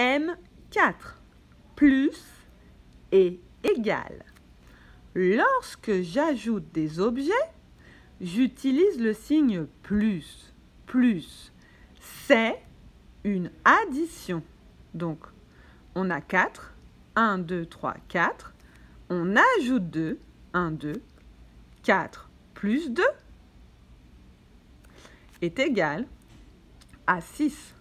M4 plus et égal. Lorsque j'ajoute des objets, j'utilise le signe plus. Plus, c'est une addition. Donc, on a 4. 1, 2, 3, 4. On ajoute 2. 1, 2. 4 plus 2 est égal à 6.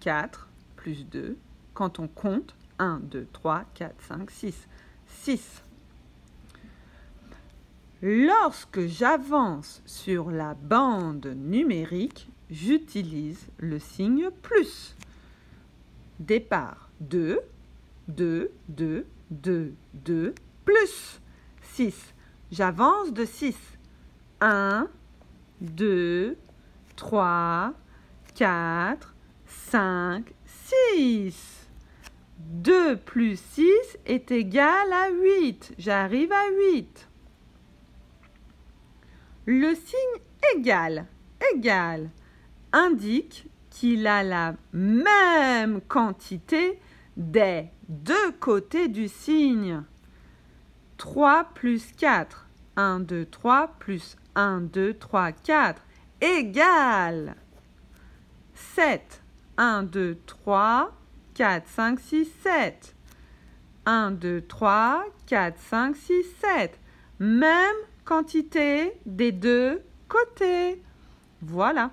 4 plus 2. Quand on compte, 1, 2, 3, 4, 5, 6. 6. Lorsque j'avance sur la bande numérique, j'utilise le signe plus. Départ 2, 2, 2, 2, 2, plus 6. J'avance de 6. 1, 2, 3, 4, 5, 6. 2 plus 6 est égal à 8. J'arrive à 8. Le signe égal, égal, indique qu'il a la même quantité des deux côtés du signe. 3 plus 4. 1, 2, 3 plus 1, 2, 3, 4 égale 7. 1, 2, 3, 4, 5, 6, 7. 1, 2, 3, 4, 5, 6, 7. Même quantité des deux côtés. Voilà.